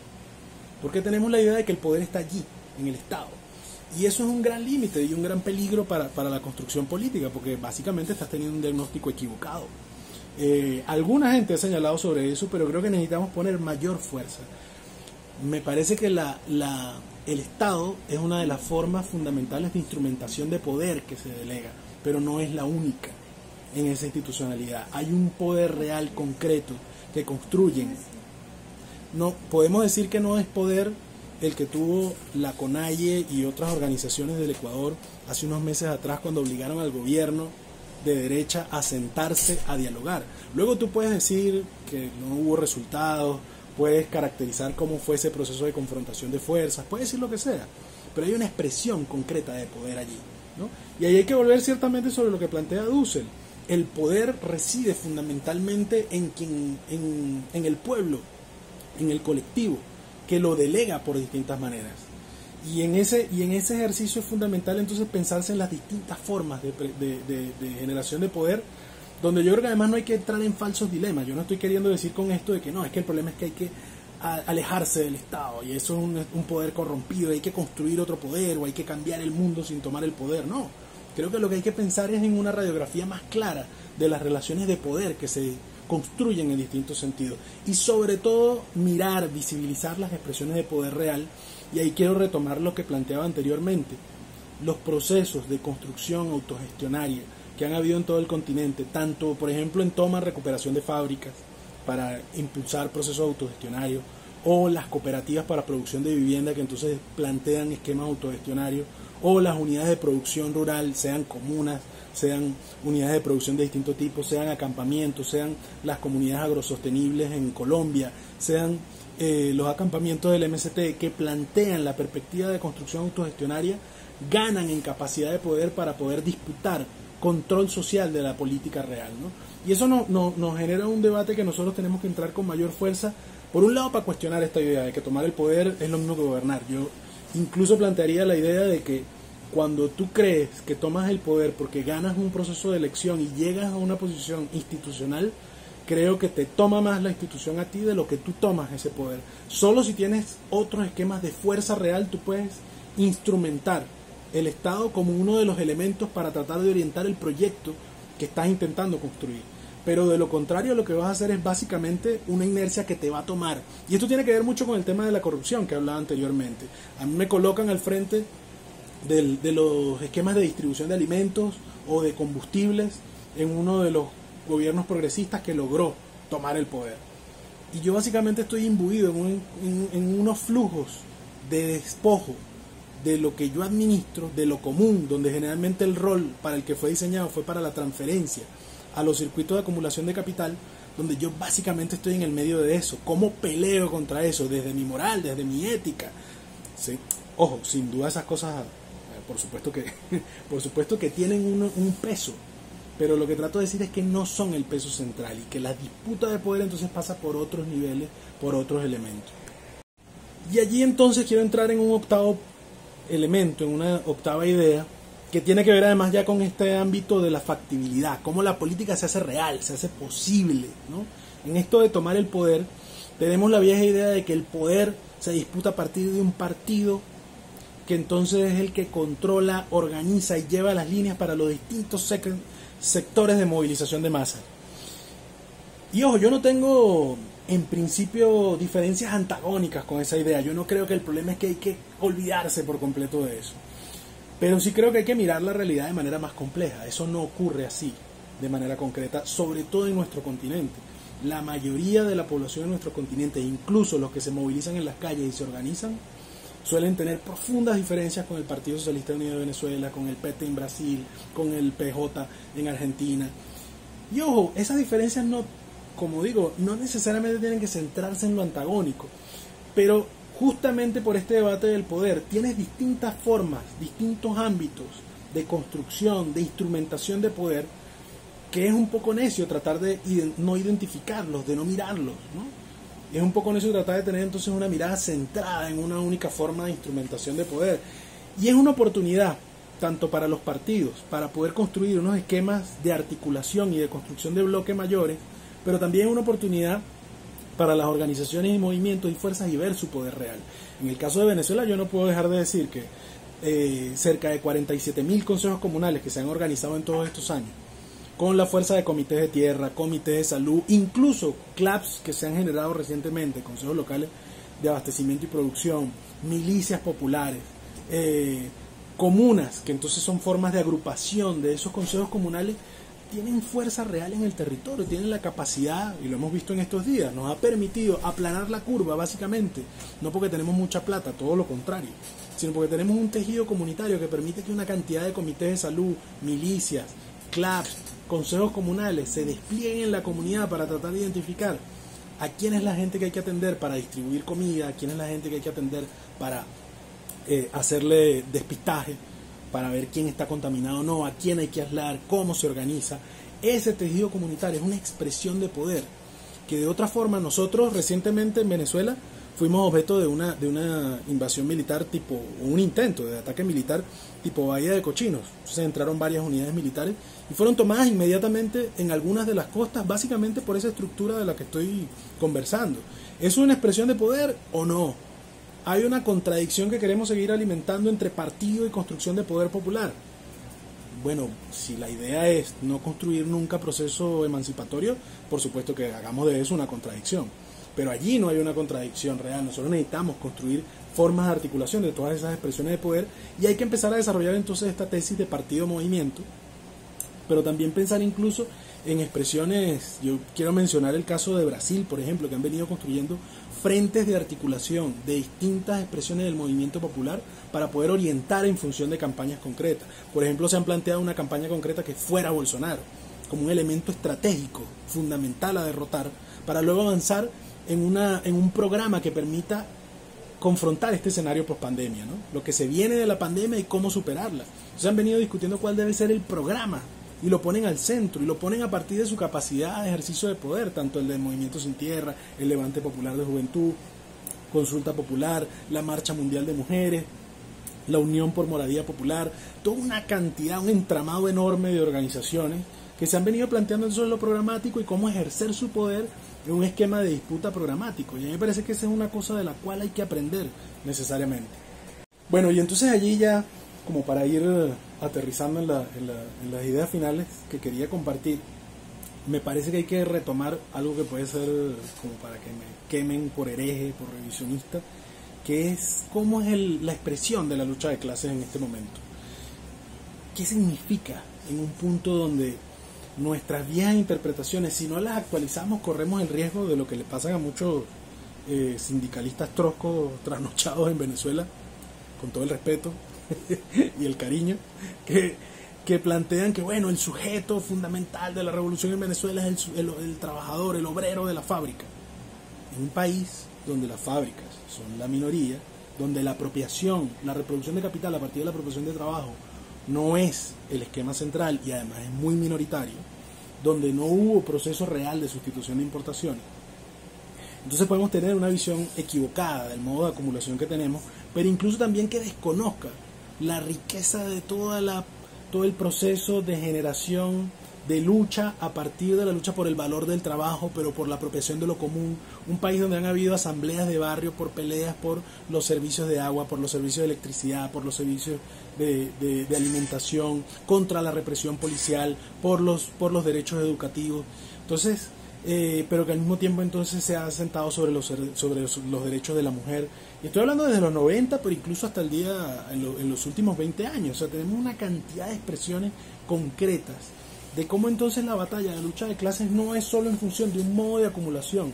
Porque tenemos la idea de que el poder está allí, en el Estado. Y eso es un gran límite y un gran peligro para, para la construcción política, porque básicamente estás teniendo un diagnóstico equivocado. Eh, alguna gente ha señalado sobre eso, pero creo que necesitamos poner mayor fuerza. Me parece que la, la, el Estado es una de las formas fundamentales de instrumentación de poder que se delega, pero no es la única en esa institucionalidad. Hay un poder real, concreto, que construyen. No, podemos decir que no es poder el que tuvo la CONAIE y otras organizaciones del Ecuador hace unos meses atrás cuando obligaron al gobierno de derecha a sentarse a dialogar. Luego tú puedes decir que no hubo resultados, puedes caracterizar cómo fue ese proceso de confrontación de fuerzas, puedes decir lo que sea, pero hay una expresión concreta de poder allí. ¿no? Y ahí hay que volver ciertamente sobre lo que plantea Dussel. El poder reside fundamentalmente en, quien, en, en el pueblo, en el colectivo, que lo delega por distintas maneras. Y en, ese, y en ese ejercicio es fundamental entonces pensarse en las distintas formas de, generación de poder, donde yo creo que además no hay que entrar en falsos dilemas. Yo no estoy queriendo decir con esto de que no, es que el problema es que hay que alejarse del Estado y eso es un, un poder corrompido, hay que construir otro poder o hay que cambiar el mundo sin tomar el poder. No, creo que lo que hay que pensar es en una radiografía más clara de las relaciones de poder que se construyen en distintos sentidos y sobre todo mirar, visibilizar las expresiones de poder real y ahí quiero retomar lo que planteaba anteriormente. Los procesos de construcción autogestionaria que han habido en todo el continente, tanto por ejemplo en toma recuperación de fábricas para impulsar procesos autogestionarios, o las cooperativas para producción de vivienda que entonces plantean esquemas autogestionarios, o las unidades de producción rural, sean comunas, sean unidades de producción de distinto tipo, sean acampamientos, sean las comunidades agrosostenibles en Colombia, sean eh, los acampamientos del MST que plantean la perspectiva de construcción autogestionaria ganan en capacidad de poder para poder disputar control social de la política real. ¿no? Y eso no, nos genera un debate que nosotros tenemos que entrar con mayor fuerza, por un lado para cuestionar esta idea de que tomar el poder es lo mismo que gobernar. Yo incluso plantearía la idea de que cuando tú crees que tomas el poder porque ganas un proceso de elección y llegas a una posición institucional, creo que te toma más la institución a ti de lo que tú tomas ese poder. Solo si tienes otros esquemas de fuerza real, tú puedes instrumentar el Estado como uno de los elementos para tratar de orientar el proyecto que estás intentando construir. Pero de lo contrario, lo que vas a hacer es básicamente una inercia que te va a tomar. Y esto tiene que ver mucho con el tema de la corrupción que hablaba anteriormente. A mí me colocan al frente de los esquemas de distribución de alimentos o de combustibles en uno de los gobiernos progresistas que logró tomar el poder. Y yo básicamente estoy imbuido en, unos flujos de despojo de lo que yo administro, de lo común, donde generalmente el rol para el que fue diseñado fue para la transferencia a los circuitos de acumulación de capital, donde yo básicamente estoy en el medio de eso. ¿Cómo peleo contra eso? Desde mi moral, desde mi ética. ¿Sí? Ojo, sin duda esas cosas, eh, por supuesto que, [laughs] por supuesto que tienen un peso, pero lo que trato de decir es que no son el peso central y que la disputa de poder entonces pasa por otros niveles, por otros elementos. Y allí entonces quiero entrar en un octavo elemento, en una octava idea, que tiene que ver además ya con este ámbito de la factibilidad, cómo la política se hace real, se hace posible. ¿no? En esto de tomar el poder, tenemos la vieja idea de que el poder se disputa a partir de un partido que entonces es el que controla, organiza y lleva las líneas para los distintos sectores de movilización de masa. Y ojo, yo no tengo en principio diferencias antagónicas con esa idea. Yo no creo que el problema es que hay que olvidarse por completo de eso. Pero sí creo que hay que mirar la realidad de manera más compleja. Eso no ocurre así, de manera concreta, sobre todo en nuestro continente. La mayoría de la población de nuestro continente, incluso los que se movilizan en las calles y se organizan, suelen tener profundas diferencias con el Partido Socialista Unido de Venezuela, con el PT en Brasil, con el PJ en Argentina. Y ojo, esas diferencias no, como digo, no necesariamente tienen que centrarse en lo antagónico, pero justamente por este debate del poder tienes distintas formas, distintos ámbitos de construcción, de instrumentación de poder, que es un poco necio tratar de no identificarlos, de no mirarlos, ¿no? Es un poco eso tratar de tener entonces una mirada centrada en una única forma de instrumentación de poder. Y es una oportunidad, tanto para los partidos, para poder construir unos esquemas de articulación y de construcción de bloques mayores, pero también es una oportunidad para las organizaciones y movimientos y fuerzas y ver su poder real. En el caso de Venezuela yo no puedo dejar de decir que eh, cerca de 47 mil consejos comunales que se han organizado en todos estos años, con la fuerza de comités de tierra, comités de salud, incluso CLAPS que se han generado recientemente, consejos locales de abastecimiento y producción, milicias populares, eh, comunas, que entonces son formas de agrupación de esos consejos comunales, tienen fuerza real en el territorio, tienen la capacidad, y lo hemos visto en estos días, nos ha permitido aplanar la curva básicamente, no porque tenemos mucha plata, todo lo contrario, sino porque tenemos un tejido comunitario que permite que una cantidad de comités de salud, milicias, CLAPS, consejos comunales se desplieguen en la comunidad para tratar de identificar a quién es la gente que hay que atender para distribuir comida, a quién es la gente que hay que atender para eh, hacerle despistaje, para ver quién está contaminado o no, a quién hay que aislar, cómo se organiza. Ese tejido comunitario es una expresión de poder que de otra forma nosotros recientemente en Venezuela fuimos objeto de una, de una invasión militar tipo, un intento de ataque militar tipo Bahía de Cochinos. se entraron varias unidades militares y fueron tomadas inmediatamente en algunas de las costas, básicamente por esa estructura de la que estoy conversando. ¿Es una expresión de poder o no? Hay una contradicción que queremos seguir alimentando entre partido y construcción de poder popular. Bueno, si la idea es no construir nunca proceso emancipatorio, por supuesto que hagamos de eso una contradicción pero allí no hay una contradicción real. Nosotros necesitamos construir formas de articulación de todas esas expresiones de poder y hay que empezar a desarrollar entonces esta tesis de partido-movimiento, pero también pensar incluso en expresiones, yo quiero mencionar el caso de Brasil, por ejemplo, que han venido construyendo frentes de articulación de distintas expresiones del movimiento popular para poder orientar en función de campañas concretas. Por ejemplo, se han planteado una campaña concreta que fuera Bolsonaro, como un elemento estratégico, fundamental a derrotar, para luego avanzar en, una, en un programa que permita confrontar este escenario post pandemia, ¿no? lo que se viene de la pandemia y cómo superarla. Se han venido discutiendo cuál debe ser el programa y lo ponen al centro y lo ponen a partir de su capacidad de ejercicio de poder, tanto el del Movimiento Sin Tierra, el Levante Popular de Juventud, Consulta Popular, la Marcha Mundial de Mujeres, la Unión por Moradía Popular, toda una cantidad, un entramado enorme de organizaciones que se han venido planteando en lo programático y cómo ejercer su poder en un esquema de disputa programático. Y a mí me parece que esa es una cosa de la cual hay que aprender necesariamente. Bueno, y entonces allí ya, como para ir aterrizando en, en las ideas finales que quería compartir, me parece que hay que retomar algo que puede ser como para que me quemen por hereje, por revisionista, que es cómo es la expresión de la lucha de clases en este momento. ¿Qué significa en un punto donde nuestras viejas interpretaciones, si no las actualizamos, corremos el riesgo de lo que le pasa a muchos eh, sindicalistas troscos trasnochados en Venezuela, con todo el respeto [laughs] y el cariño, que, que, plantean que bueno, el sujeto fundamental de la revolución en Venezuela es el, el trabajador, el obrero de la fábrica. En un país donde las fábricas son la minoría, donde la apropiación, la reproducción de capital a partir de la apropiación de trabajo no es el esquema central y además es muy minoritario, donde no hubo proceso real de sustitución de importaciones. Entonces podemos tener una visión equivocada del modo de acumulación que tenemos, pero incluso también que desconozca la riqueza de toda la, todo el proceso de generación de lucha a partir de la lucha por el valor del trabajo, pero por la apropiación de lo común. Un país donde han habido asambleas de barrio por peleas por los servicios de agua, por los servicios de electricidad, por los servicios de, alimentación, contra la represión policial, por los, por los derechos educativos. Entonces, eh, pero que al mismo tiempo entonces se ha sentado sobre los, sobre los derechos de la mujer. Estoy hablando desde los 90, pero incluso hasta el día, en, en los últimos 20 años. O sea, tenemos una cantidad de expresiones concretas de cómo entonces la batalla de lucha de clases no es solo en función de un modo de acumulación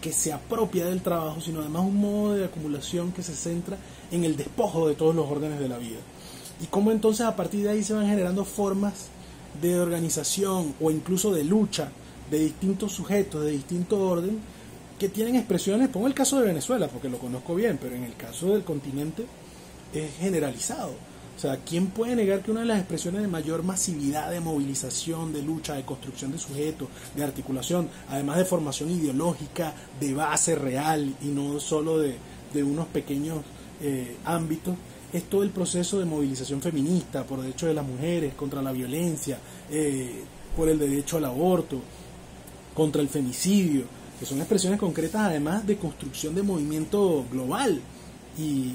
que se apropia del trabajo, sino además un modo de acumulación que se centra en el despojo de todos los órdenes de la vida. Y cómo entonces a partir de ahí se van generando formas de organización o incluso de lucha de distintos sujetos, de distinto orden, que tienen expresiones, pongo el caso de Venezuela, porque lo conozco bien, pero en el caso del continente es generalizado. O sea, ¿quién puede negar que una de las expresiones de mayor masividad de movilización, de lucha, de construcción de sujetos, de articulación, además de formación ideológica, de base real y no solo de, unos pequeños eh, ámbitos, es todo el proceso de movilización feminista por derechos de las mujeres, contra la violencia, eh, por el derecho al aborto, contra el femicidio, que son expresiones concretas además de construcción de movimiento global. Y,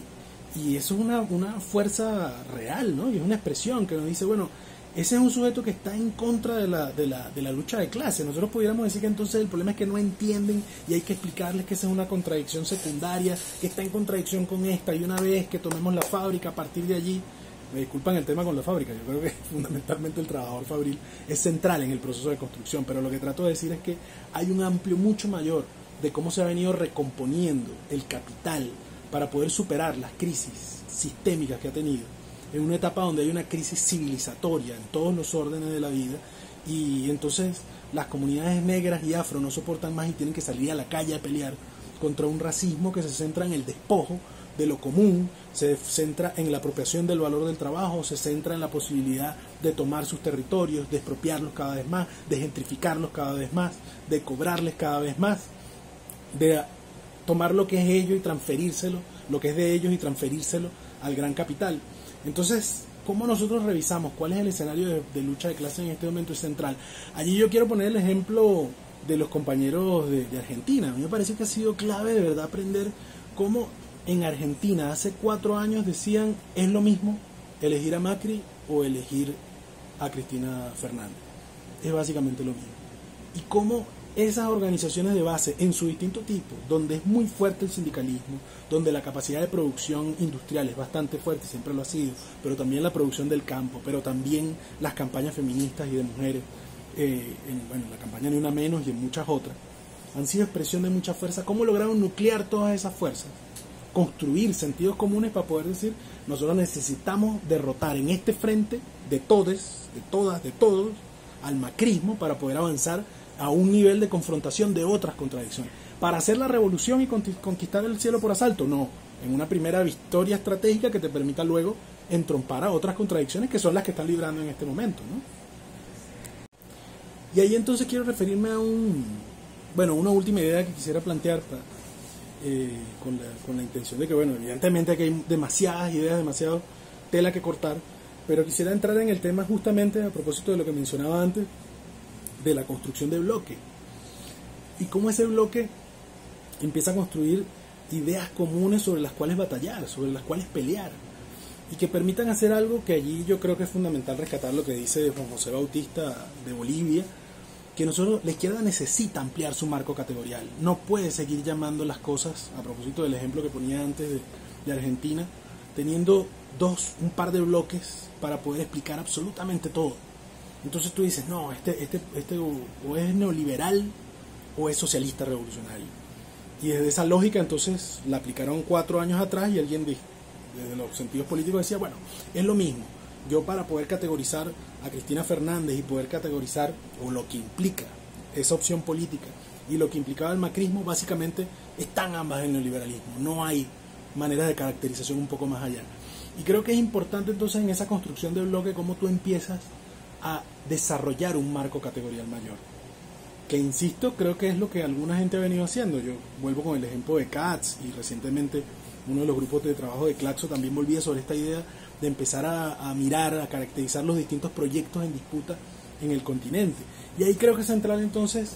y eso es una, una fuerza real, ¿no? Y es una expresión que nos dice, bueno, ese es un sujeto que está en contra de la, de la, de la lucha de clase. Nosotros pudiéramos decir que entonces el problema es que no entienden y hay que explicarles que esa es una contradicción secundaria, que está en contradicción con esta, y una vez que tomemos la fábrica a partir de allí, me disculpan el tema con la fábrica, yo creo que [laughs] fundamentalmente el trabajador fabril es central en el proceso de construcción, pero lo que trato de decir es que hay un amplio mucho mayor de cómo se ha venido recomponiendo el capital, para poder superar las crisis sistémicas que ha tenido, en una etapa donde hay una crisis civilizatoria en todos los órdenes de la vida, y entonces las comunidades negras y afro no soportan más y tienen que salir a la calle a pelear contra un racismo que se centra en el despojo de lo común, se centra en la apropiación del valor del trabajo, se centra en la posibilidad de tomar sus territorios, de expropiarlos cada vez más, de gentrificarlos cada vez más, de cobrarles cada vez más, de tomar lo que es ellos y transferírselo, lo que es de ellos y transferírselo al gran capital. Entonces, ¿cómo nosotros revisamos cuál es el escenario de, lucha de clase en este momento es central? Allí yo quiero poner el ejemplo de los compañeros de, de Argentina. A mí me parece que ha sido clave de verdad aprender cómo en Argentina hace cuatro años decían es lo mismo elegir a Macri o elegir a Cristina Fernández. Es básicamente lo mismo. Y cómo esas organizaciones de base en su distinto tipo, donde es muy fuerte el sindicalismo, donde la capacidad de producción industrial es bastante fuerte, siempre lo ha sido, pero también la producción del campo, pero también las campañas feministas y de mujeres, eh, en, bueno, la campaña Ni Una Menos y en muchas otras, han sido expresión de mucha fuerza. ¿Cómo lograron nuclear todas esas fuerzas? Construir sentidos comunes para poder decir, nosotros necesitamos derrotar en este frente de todos, de todas, de todos, al macrismo para poder avanzar a un nivel de confrontación de otras contradicciones. Para hacer la revolución y conquistar el cielo por asalto, no. En una primera victoria estratégica que te permita luego entrompar a otras contradicciones que son las que están librando en este momento. ¿no? Y ahí entonces quiero referirme a un, bueno, una última idea que quisiera plantear eh, con, la, con la intención de que, bueno, evidentemente que hay demasiadas ideas, demasiado tela que cortar, pero quisiera entrar en el tema justamente a propósito de lo que mencionaba antes, de la construcción de bloque. Y cómo ese bloque empieza a construir ideas comunes sobre las cuales batallar, sobre las cuales pelear, y que permitan hacer algo que allí yo creo que es fundamental rescatar lo que dice Juan José Bautista de Bolivia, que nosotros, la izquierda necesita ampliar su marco categorial, no puede seguir llamando las cosas, a propósito del ejemplo que ponía antes de, Argentina, teniendo dos, un par de bloques para poder explicar absolutamente todo. Entonces tú dices, no, este, este, este o es neoliberal o es socialista revolucionario. Y desde esa lógica entonces la aplicaron cuatro años atrás y alguien desde los sentidos políticos decía, bueno, es lo mismo. Yo para poder categorizar a Cristina Fernández y poder categorizar o lo que implica esa opción política y lo que implicaba el macrismo, básicamente están ambas en el neoliberalismo. No hay manera de caracterización un poco más allá. Y creo que es importante entonces en esa construcción del bloque cómo tú empiezas a desarrollar un marco categorial mayor. Que insisto, creo que es lo que alguna gente ha venido haciendo. Yo vuelvo con el ejemplo de CATS y recientemente uno de los grupos de trabajo de Claxo también volvía sobre esta idea de empezar a, mirar, a caracterizar los distintos proyectos en disputa en el continente. Y ahí creo que central entonces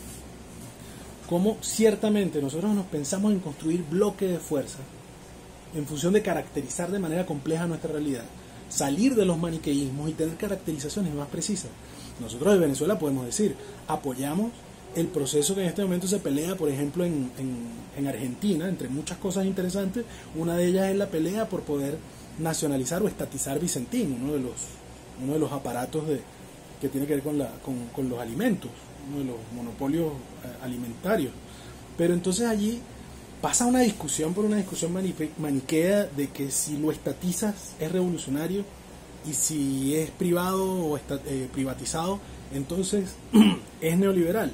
cómo ciertamente nosotros nos pensamos en construir bloques de fuerza en función de caracterizar de manera compleja nuestra realidad, salir de los maniqueísmos y tener caracterizaciones más precisas. Nosotros de Venezuela podemos decir, apoyamos el proceso que en este momento se pelea, por ejemplo, en, en, Argentina, entre muchas cosas interesantes, una de ellas es la pelea por poder nacionalizar o estatizar Vicentín, uno de los, uno de los aparatos de, que tiene que ver con, la, con, con los alimentos, uno de los monopolios eh, alimentarios. Pero entonces allí pasa una discusión por una discusión maniquea de que si lo estatizas es revolucionario y si es privado o eh, privatizado, entonces [clears throat] es neoliberal.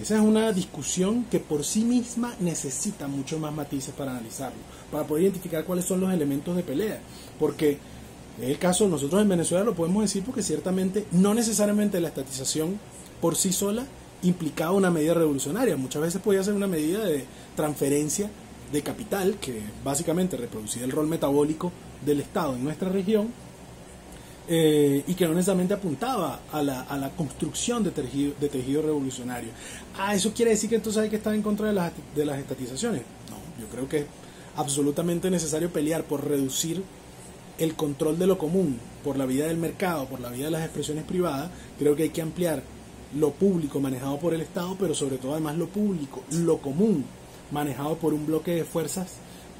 Esa es una discusión que por sí misma necesita muchos más matices para analizarlo, para poder identificar cuáles son los elementos de pelea. Porque en el caso, nosotros en Venezuela lo podemos decir porque ciertamente no necesariamente la estatización por sí sola implicaba una medida revolucionaria. Muchas veces podía ser una medida de transferencia de capital que básicamente reproducía el rol metabólico del Estado en nuestra región eh, y que no necesariamente apuntaba a la, a la construcción de tejido, de tejido revolucionario. Ah, ¿eso quiere decir que entonces hay que estar en contra de las, de las estatizaciones? No, yo creo que es absolutamente necesario pelear por reducir el control de lo común, por la vida del mercado, por la vida de las expresiones privadas. Creo que hay que ampliar lo público manejado por el Estado, pero sobre todo además lo público, lo común, manejado por un bloque de fuerzas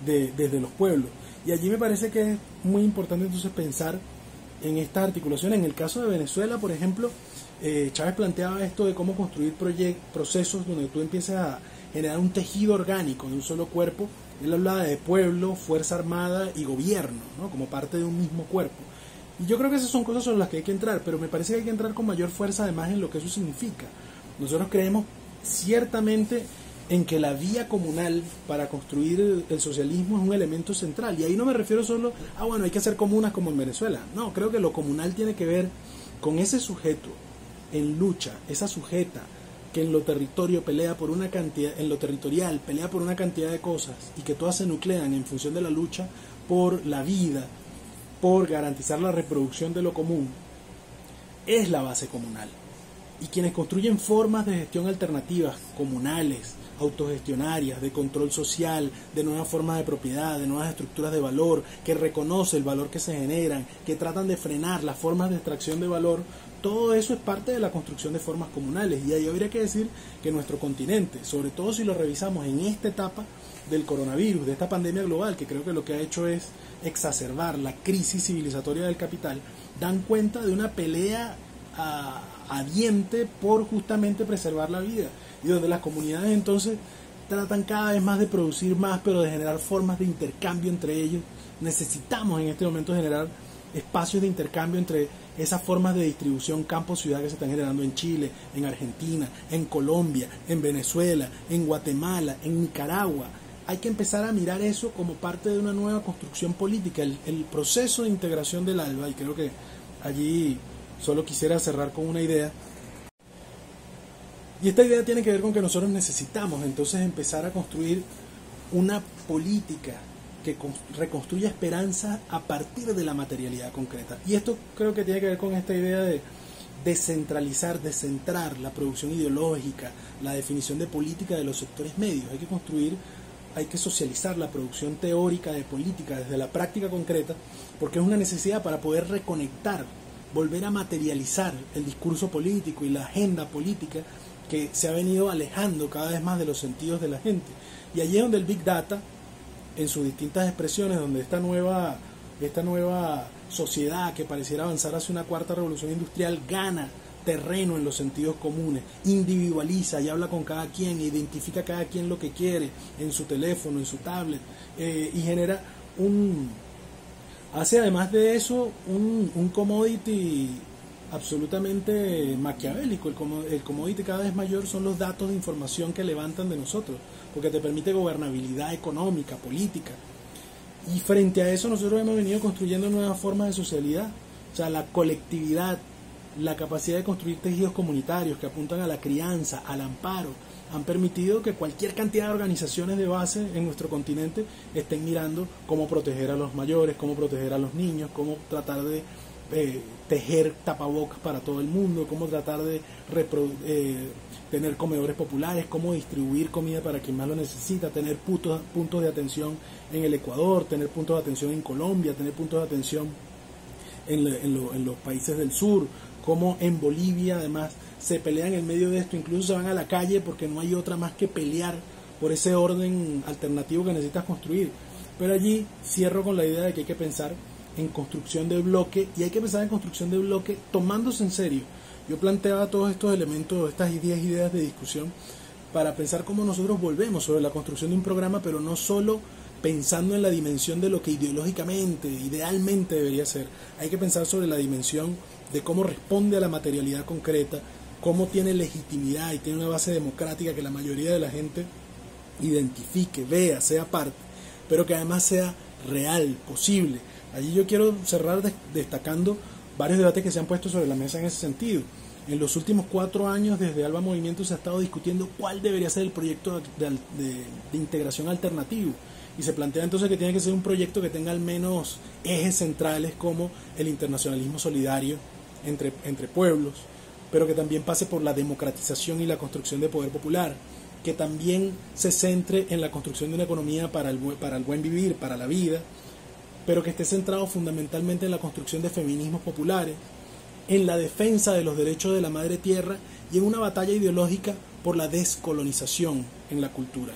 de, desde los pueblos. Y allí me parece que es muy importante entonces pensar en esta articulación. En el caso de Venezuela, por ejemplo, eh, Chávez planteaba esto de cómo construir procesos donde tú empiezas a generar un tejido orgánico de un solo cuerpo. Él hablaba de pueblo, fuerza armada y gobierno, ¿no? como parte de un mismo cuerpo. Y yo creo que esas son cosas sobre las que hay que entrar, pero me parece que hay que entrar con mayor fuerza además en lo que eso significa. Nosotros creemos ciertamente en que la vía comunal para construir el socialismo es un elemento central. Y ahí no me refiero solo a, bueno, hay que hacer comunas como en Venezuela. No, creo que lo comunal tiene que ver con ese sujeto en lucha, esa sujeta que en lo territorio pelea por una cantidad, en lo territorial pelea por una cantidad de cosas y que todas se nuclean en función de la lucha por la vida, por garantizar la reproducción de lo común, es la base comunal. Y quienes construyen formas de gestión alternativas, comunales, autogestionarias, de control social, de nuevas formas de propiedad, de nuevas estructuras de valor, que reconoce el valor que se generan, que tratan de frenar las formas de extracción de valor, todo eso es parte de la construcción de formas comunales. Y ahí habría que decir que nuestro continente, sobre todo si lo revisamos en esta etapa del coronavirus, de esta pandemia global, que creo que lo que ha hecho es exacerbar la crisis civilizatoria del capital, dan cuenta de una pelea a, a por justamente preservar la vida. Y donde las comunidades entonces tratan cada vez más de producir más, pero de generar formas de intercambio entre ellos. Necesitamos en este momento generar espacios de intercambio entre esas formas de distribución campo-ciudad que se están generando en Chile, en Argentina, en Colombia, en Venezuela, en Guatemala, en Nicaragua, hay que empezar a mirar eso como parte de una nueva construcción política, el, el proceso de integración del ALBA, y creo que allí solo quisiera cerrar con una idea. Y esta idea tiene que ver con que nosotros necesitamos entonces empezar a construir una política que reconstruya esperanza a partir de la materialidad concreta. Y esto creo que tiene que ver con esta idea de descentralizar, descentrar la producción ideológica, la definición de política de los sectores medios. Hay que construir, hay que socializar la producción teórica de política desde la práctica concreta, porque es una necesidad para poder reconectar, volver a materializar el discurso político y la agenda política que se ha venido alejando cada vez más de los sentidos de la gente. Y allí es donde el Big Data, en sus distintas expresiones, donde esta nueva, esta nueva sociedad que pareciera avanzar hacia una cuarta revolución industrial gana terreno en los sentidos comunes, individualiza y habla con cada quien, identifica a cada quien lo que quiere en su teléfono, en su tablet, eh, y genera un... Hace además de eso un, un commodity absolutamente maquiavélico. El, el commodity cada vez mayor son los datos de información que levantan de nosotros, porque te permite gobernabilidad económica, política. Y frente a eso nosotros hemos venido construyendo nuevas formas de socialidad, o sea, la colectividad, la capacidad de construir tejidos comunitarios que apuntan a la crianza, al amparo, han permitido que cualquier cantidad de organizaciones de base en nuestro continente estén mirando cómo proteger a los mayores, cómo proteger a los niños, cómo tratar de eh, tejer tapabocas para todo el mundo, cómo tratar de eh, tener comedores populares, cómo distribuir comida para quien más lo necesita, tener puntos, puntos de atención en el Ecuador, tener puntos de atención en Colombia, tener puntos de atención en, en los países del sur, como en Bolivia además se pelean en medio de esto, incluso se van a la calle porque no hay otra más que pelear por ese orden alternativo que necesitas construir. Pero allí cierro con la idea de que hay que pensar en construcción de bloque y hay que pensar en construcción de bloque tomándose en serio. Yo planteaba todos estos elementos, estas 10 ideas de discusión para pensar cómo nosotros volvemos sobre la construcción de un programa, pero no solo pensando en la dimensión de lo que ideológicamente, idealmente debería ser. Hay que pensar sobre la dimensión de cómo responde a la materialidad concreta, cómo tiene legitimidad y tiene una base democrática que la mayoría de la gente identifique, vea, sea parte, pero que además sea real, posible Allí yo quiero cerrar destacando varios debates que se han puesto sobre la mesa en ese sentido. En los últimos cuatro años, desde Alba Movimiento, se ha estado discutiendo cuál debería ser el proyecto de, integración alternativo. Y se plantea entonces que tiene que ser un proyecto que tenga al menos ejes centrales como el internacionalismo solidario entre, entre pueblos, pero que también pase por la democratización y la construcción de poder popular, que también se centre en la construcción de una economía para el, para el buen vivir, para la vida, pero que esté centrado fundamentalmente en la construcción de feminismos populares, en la defensa de los derechos de la madre tierra y en una batalla ideológica por la descolonización en la cultura.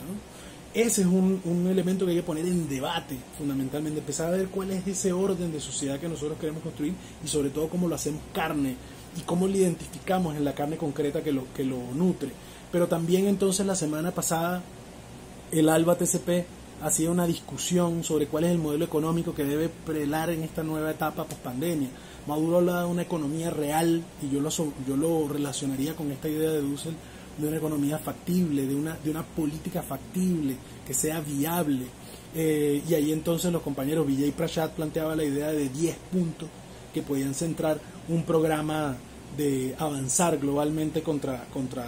Ese es un, un, elemento que hay que poner en debate fundamentalmente, empezar a ver cuál es ese orden de sociedad que nosotros queremos construir y sobre todo cómo lo hacemos carne y cómo lo identificamos en la carne concreta que lo, que lo nutre. Pero también entonces la semana pasada el ALBA TCP ha sido una discusión sobre cuál es el modelo económico que debe prelar en esta nueva etapa post pandemia. Maduro habla de una economía real y yo lo, yo lo relacionaría con esta idea de Dussel de una economía factible, de una, de una política factible, que sea viable. Eh, y ahí entonces los compañeros Villa y Prashat planteaba la idea de 10 puntos que podían centrar un programa de avanzar globalmente contra, contra,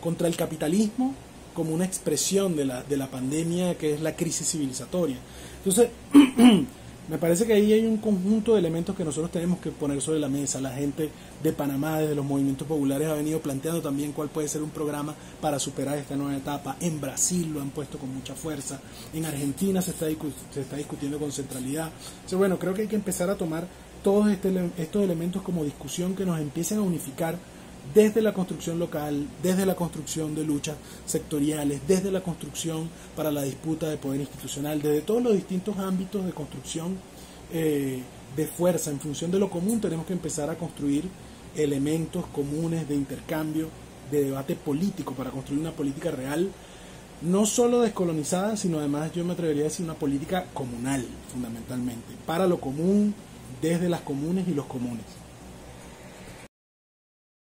contra el capitalismo como una expresión de la, de la pandemia que es la crisis civilizatoria. Entonces, [clears throat] me parece que ahí hay un conjunto de elementos que nosotros tenemos que poner sobre la mesa. La gente de Panamá, desde los movimientos populares, ha venido planteando también cuál puede ser un programa para superar esta nueva etapa. En Brasil lo han puesto con mucha fuerza. En Argentina se está, se está discutiendo con centralidad. Entonces, bueno, creo que hay que empezar a tomar todos este, estos elementos como discusión que nos empiecen a unificar desde la construcción local, desde la construcción de luchas sectoriales, desde la construcción para la disputa de poder institucional, desde todos los distintos ámbitos de construcción eh, de fuerza en función de lo común, tenemos que empezar a construir elementos comunes de intercambio, de debate político, para construir una política real, no solo descolonizada, sino además yo me atrevería a decir una política comunal, fundamentalmente, para lo común, desde las comunes y los comunes.